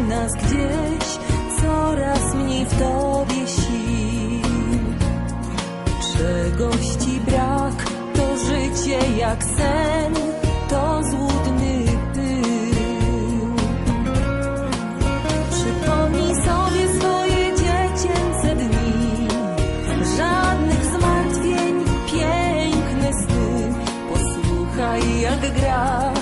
nas gdzieś coraz mniej w tobie sił. Czegoś ci brak, to życie jak sen, to złudny pył. Przypomnij sobie swoje dziecięce dni, żadnych zmartwień, piękne sny. Posłuchaj jak gra.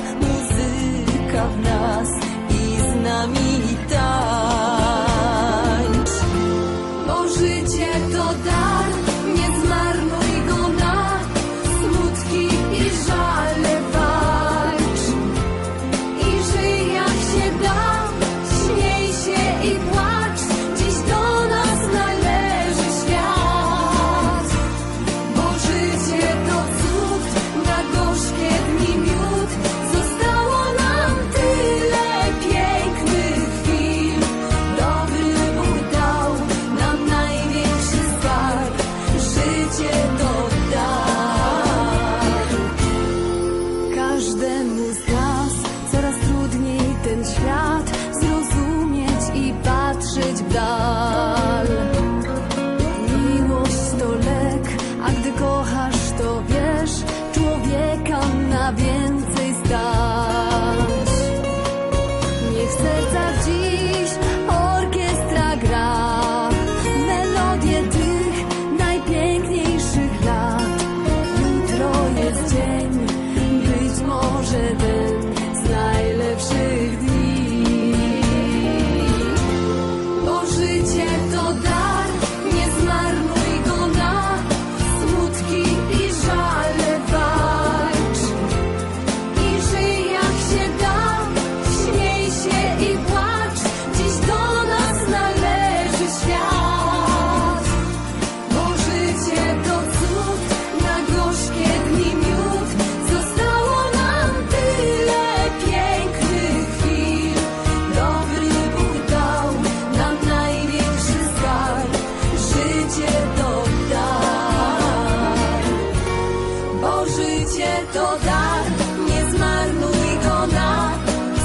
to dar, nie zmarnuj go na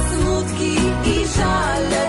smutki i żale.